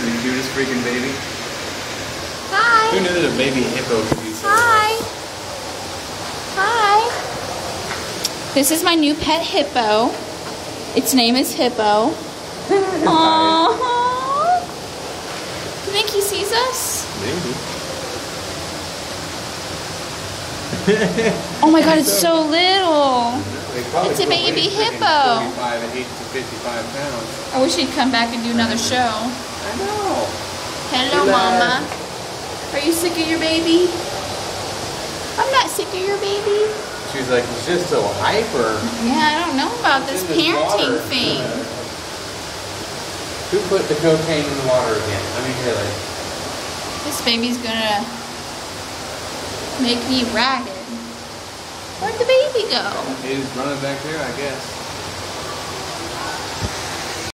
this freaking baby. Who knew that a baby hippo could be so Hi. Hi. This is my new pet hippo. Its name is Hippo. Aww. You think he sees us? Maybe. Oh my god, it's so little. It's a baby hippo. 45 and 8 to 55 pounds. I wish he'd come back and do another show. Know. Hello. Mama. Are you sick of your baby? I'm not sick of your baby. She's like, he's just so hyper. Yeah, I don't know about this parenting thing. Who put the cocaine in the water again? I mean, really. This baby's gonna make me ragged. Where'd the baby go? He's running back there, I guess.